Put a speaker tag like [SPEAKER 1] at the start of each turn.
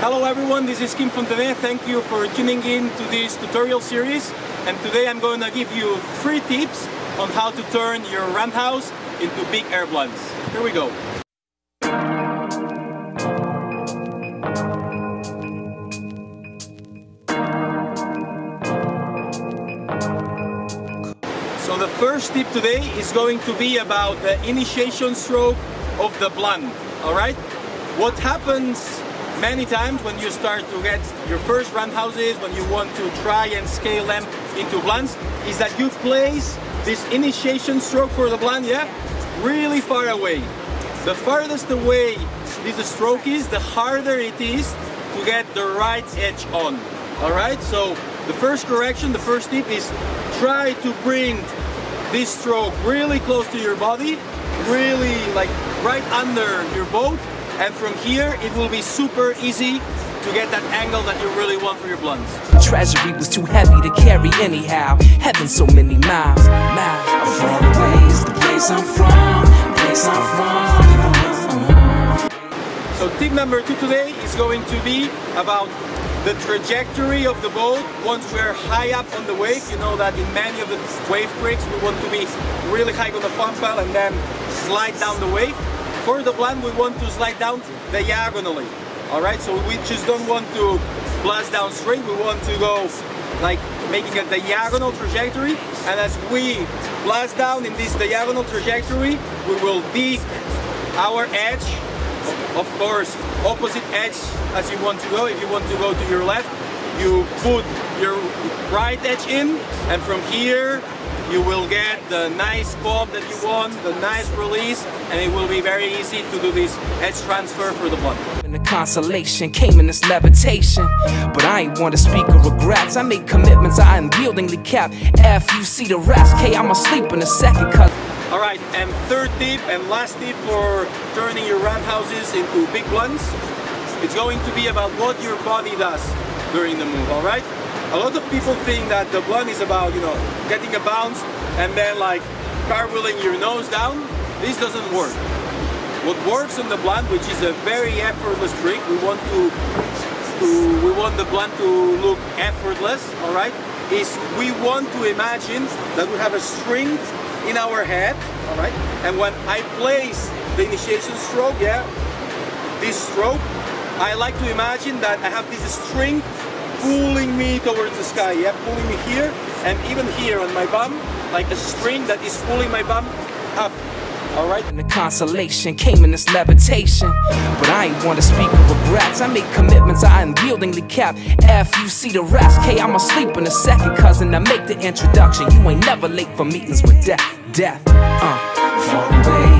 [SPEAKER 1] Hello everyone, this is Quim Fontane. Thank you for tuning in to this tutorial series. And today I'm going to give you three tips on how to turn your roundhouse into big air blunts. Here we go. So the first tip today is going to be about the initiation stroke of the blunt, alright? What happens many times when you start to get your first roundhouses, when you want to try and scale them into blunts, is that you place this initiation stroke for the blunt, yeah, really far away. The farthest away this stroke is, the harder it is to get the right edge on. Alright, so the first correction, the first tip is try to bring this stroke really close to your body, really like right under your boat, and from here it will be super easy to get that angle that you really want for your blunts.
[SPEAKER 2] Treasury was too heavy to carry anyhow. Heaven so many miles, miles. Far away is the place I'm from, place I'm from.
[SPEAKER 1] So tip number two today is going to be about the trajectory of the boat once we're high up on the wave. You know that in many of the wave breaks we want to be really high on the front pile and then slide down the wave. For the blunt we want to slide down diagonally. Alright, so we just don't want to blast down straight, we want to go like making a diagonal trajectory. And as we blast down in this diagonal trajectory we will dig our edge. Of course opposite edge as you want to go. If you want to go to your left you put your right edge in. And from here you will get the nice pop that you want, the nice release, and it will be very easy to do this edge transfer for the blunt.
[SPEAKER 2] And the consolation came in this levitation. But I ain't want to speak of regrets. I made commitments I unyieldingly kept. F you see the rest, K, I'ma sleep in a second cause
[SPEAKER 1] Alright, and third tip and last tip for turning your roundhouses into big ones. It's going to be about what your body does during the move, alright? A lot of people think that the blunt is about, you know, getting a bounce and then like cartwheeling your nose down. This doesn't work. What works on the blunt, which is a very effortless trick, we want to, to we want the blunt to look effortless, all right? Is we want to imagine that we have a string in our head, all right? And when I place the initiation stroke, yeah, this stroke, I like to imagine that I have this string pulling me towards the sky, yeah, pulling me here and even here on my bum, like a string that is pulling my bum up. Alright?
[SPEAKER 2] And the consolation came in this levitation. But I ain't want to speak of regrets. I made commitments I unyieldingly kept. F you see the rest. K I'm asleep in a second, cousin. I make the introduction. You ain't never late for meetings with death. Death. Uh.
[SPEAKER 3] Far away